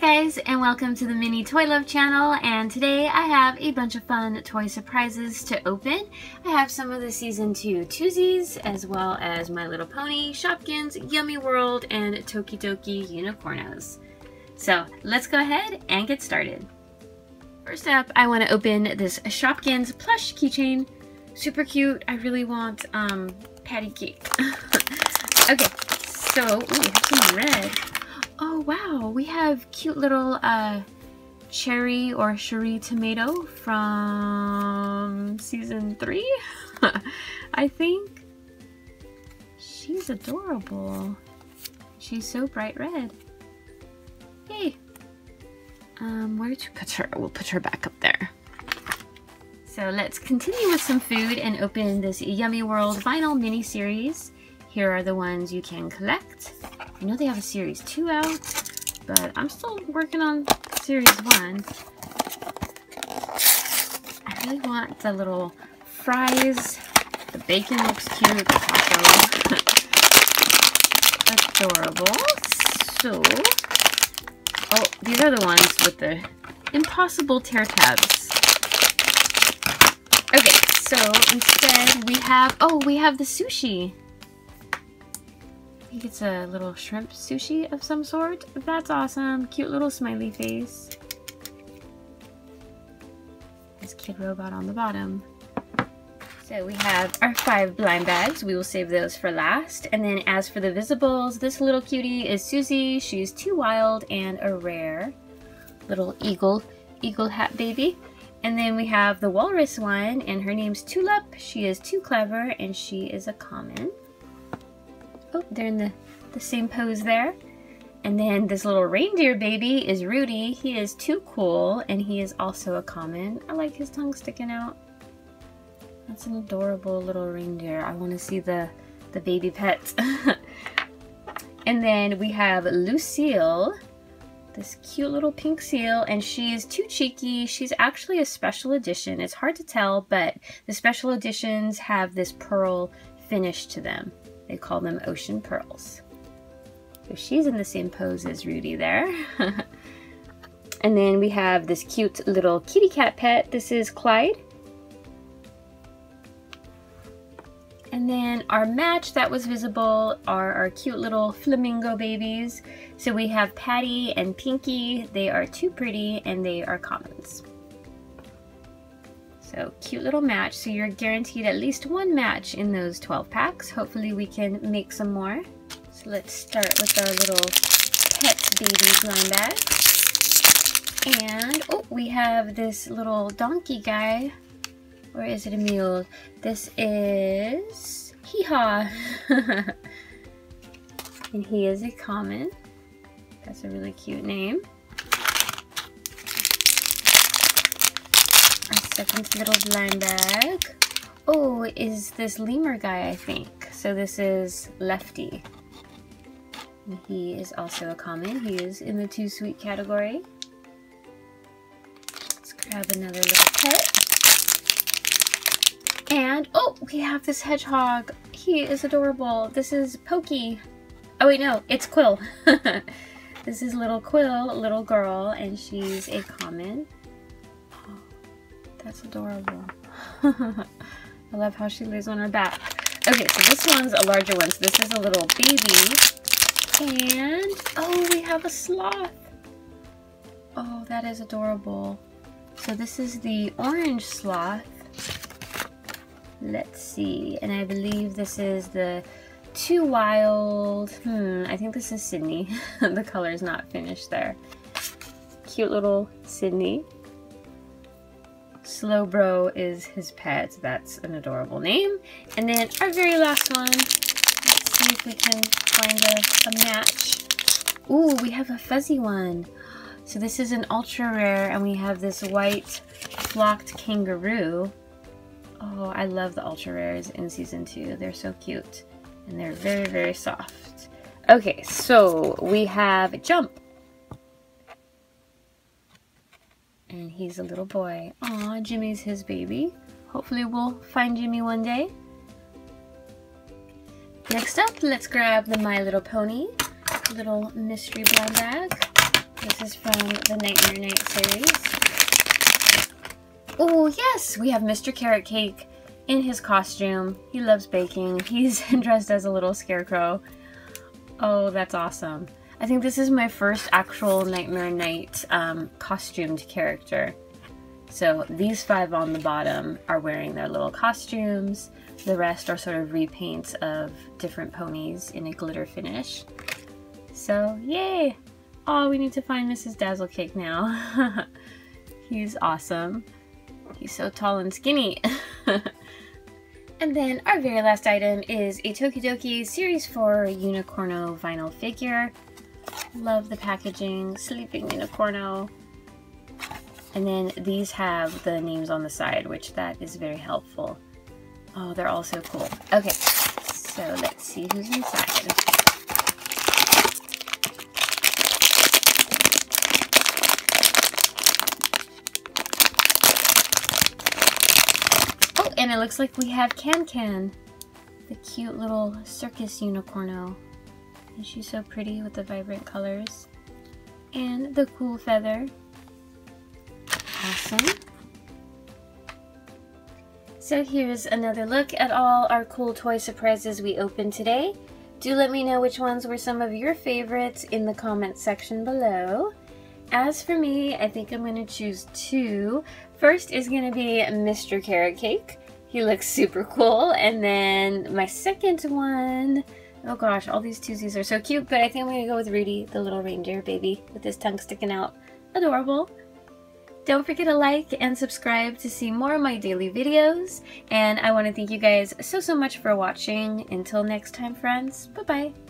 guys and welcome to the Mini Toy Love channel and today I have a bunch of fun toy surprises to open. I have some of the season 2 Twozies as well as My Little Pony, Shopkins, Yummy World, and Tokidoki Unicornos. So let's go ahead and get started. First up I want to open this Shopkins plush keychain. Super cute. I really want um, patty cake. okay, so ooh, some red. Oh wow, we have cute little uh, cherry or cherry tomato from season three, I think. She's adorable. She's so bright red. Yay. Um, where did you put her? We'll put her back up there. So let's continue with some food and open this Yummy World vinyl mini series. Here are the ones you can collect. I know they have a series 2 out, but I'm still working on series 1. I really want the little fries. The bacon looks cute. Adorable. So, oh, these are the ones with the impossible tear tabs. Okay, so instead we have, oh, we have the sushi. Think it's a little shrimp sushi of some sort. That's awesome. Cute little smiley face. This KidRobot on the bottom. So we have our five blind bags. We will save those for last. And then as for the visibles, this little cutie is Susie. She's too wild and a rare little eagle, eagle hat baby. And then we have the walrus one, and her name's Tulip. She is too clever, and she is a common. Oh, they're in the, the same pose there. And then this little reindeer baby is Rudy. He is too cool, and he is also a common. I like his tongue sticking out. That's an adorable little reindeer. I want to see the, the baby pets. and then we have Lucille, this cute little pink seal, and she's too cheeky. She's actually a special edition. It's hard to tell, but the special editions have this pearl finish to them. They call them ocean pearls. So she's in the same pose as Rudy there. and then we have this cute little kitty cat pet. This is Clyde. And then our match that was visible are our cute little flamingo babies. So we have Patty and Pinky. They are too pretty and they are commons. So cute little match. So you're guaranteed at least one match in those 12 packs. Hopefully we can make some more. So let's start with our little pet baby blind bag. And, oh, we have this little donkey guy. Or is it a mule? This is Hee-Haw. and he is a common. That's a really cute name. Second little blind bag. Oh, is this lemur guy, I think. So this is Lefty. He is also a common. He is in the too sweet category. Let's grab another little pet. And, oh, we have this hedgehog. He is adorable. This is Pokey. Oh, wait, no, it's Quill. this is little Quill, little girl, and she's a common. That's adorable. I love how she lays on her back. Okay, so this one's a larger one. So this is a little baby. And, oh, we have a sloth. Oh, that is adorable. So this is the orange sloth. Let's see. And I believe this is the Too Wild. Hmm, I think this is Sydney. the color is not finished there. Cute little Sydney. Slowbro is his pet. That's an adorable name. And then our very last one. Let's see if we can find a, a match. Ooh, we have a fuzzy one. So this is an ultra rare and we have this white flocked kangaroo. Oh, I love the ultra rares in season two. They're so cute and they're very, very soft. Okay, so we have a Jump. And he's a little boy. Aw, Jimmy's his baby. Hopefully we'll find Jimmy one day. Next up, let's grab the My Little Pony little mystery blind bag. This is from the Nightmare Night series. Oh, yes! We have Mr. Carrot Cake in his costume. He loves baking. He's dressed as a little scarecrow. Oh, that's awesome. I think this is my first actual Nightmare Night um, costumed character. So these five on the bottom are wearing their little costumes. The rest are sort of repaints of different ponies in a glitter finish. So, yay! Oh, we need to find Mrs. Dazzlecake now. He's awesome. He's so tall and skinny. and then our very last item is a Tokidoki Series 4 Unicorno vinyl figure. Love the packaging. Sleeping Unicorno. And then these have the names on the side, which that is very helpful. Oh, they're all so cool. Okay, so let's see who's inside. Oh, and it looks like we have Can Can, the cute little circus unicorno. And she's so pretty with the vibrant colors. And the cool feather. Awesome. So here's another look at all our cool toy surprises we opened today. Do let me know which ones were some of your favorites in the comments section below. As for me, I think I'm going to choose two. First is going to be Mr. Carrot Cake. He looks super cool. And then my second one, oh gosh, all these twozies are so cute, but I think I'm to go with Rudy, the little reindeer baby with his tongue sticking out. Adorable. Don't forget to like and subscribe to see more of my daily videos. And I want to thank you guys so, so much for watching. Until next time, friends. Bye-bye.